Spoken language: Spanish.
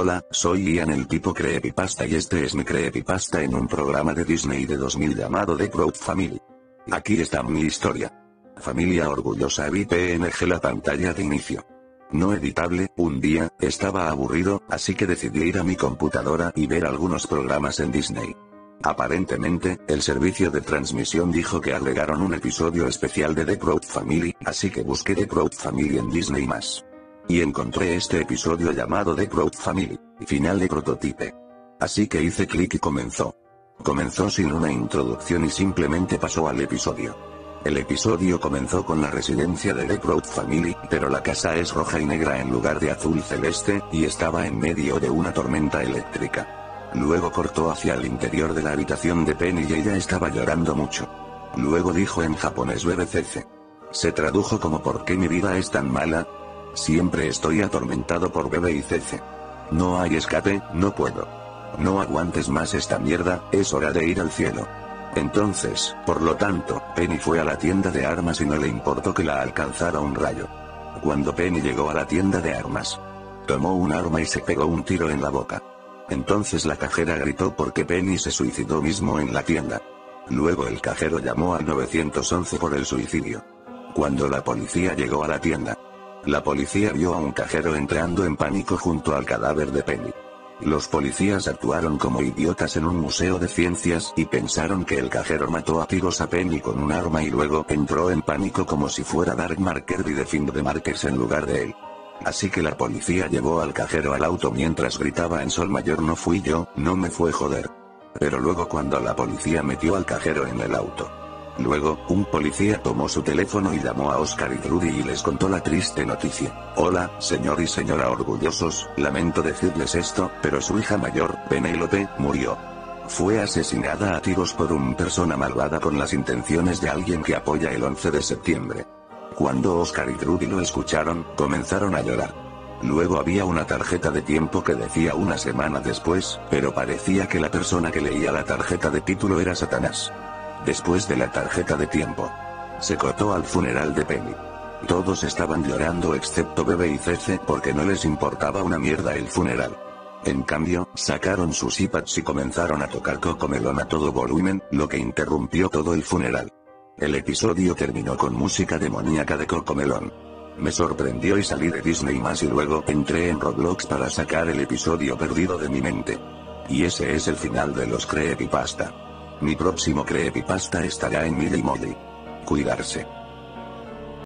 Hola, soy Ian el tipo Creepypasta y este es mi Creepypasta en un programa de Disney de 2000 llamado The Proud Family. Aquí está mi historia. Familia orgullosa vi PNG la pantalla de inicio. No editable, un día, estaba aburrido, así que decidí ir a mi computadora y ver algunos programas en Disney. Aparentemente, el servicio de transmisión dijo que agregaron un episodio especial de The Proud Family, así que busqué The Proud Family en Disney+. Y encontré este episodio llamado The Proud Family, final de prototipe. Así que hice clic y comenzó. Comenzó sin una introducción y simplemente pasó al episodio. El episodio comenzó con la residencia de The Proud Family, pero la casa es roja y negra en lugar de azul celeste, y estaba en medio de una tormenta eléctrica. Luego cortó hacia el interior de la habitación de Penny y ella estaba llorando mucho. Luego dijo en japonés BBC. Se tradujo como ¿por qué mi vida es tan mala? Siempre estoy atormentado por Bebe y Cece. No hay escape, no puedo. No aguantes más esta mierda, es hora de ir al cielo. Entonces, por lo tanto, Penny fue a la tienda de armas y no le importó que la alcanzara un rayo. Cuando Penny llegó a la tienda de armas, tomó un arma y se pegó un tiro en la boca. Entonces la cajera gritó porque Penny se suicidó mismo en la tienda. Luego el cajero llamó al 911 por el suicidio. Cuando la policía llegó a la tienda, la policía vio a un cajero entrando en pánico junto al cadáver de Penny. Los policías actuaron como idiotas en un museo de ciencias y pensaron que el cajero mató a tiros a Penny con un arma y luego entró en pánico como si fuera Dark Marker y de fin de Markers en lugar de él. Así que la policía llevó al cajero al auto mientras gritaba en sol mayor no fui yo, no me fue joder. Pero luego cuando la policía metió al cajero en el auto. Luego, un policía tomó su teléfono y llamó a Oscar y Trudy y les contó la triste noticia. Hola, señor y señora orgullosos, lamento decirles esto, pero su hija mayor, Penélope, murió. Fue asesinada a tiros por una persona malvada con las intenciones de alguien que apoya el 11 de septiembre. Cuando Oscar y Trudy lo escucharon, comenzaron a llorar. Luego había una tarjeta de tiempo que decía una semana después, pero parecía que la persona que leía la tarjeta de título era Satanás. Después de la tarjeta de tiempo. Se cortó al funeral de Penny. Todos estaban llorando excepto Bebe y Cece porque no les importaba una mierda el funeral. En cambio, sacaron sus iPads y comenzaron a tocar Cocomelon a todo volumen, lo que interrumpió todo el funeral. El episodio terminó con música demoníaca de Cocomelon. Me sorprendió y salí de Disney más y luego entré en Roblox para sacar el episodio perdido de mi mente. Y ese es el final de los Creepypasta. Mi próximo creepypasta estará en Molly. Cuidarse.